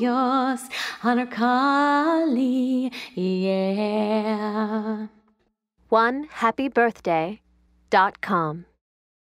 yours on her yeah. One happy birthday dot com.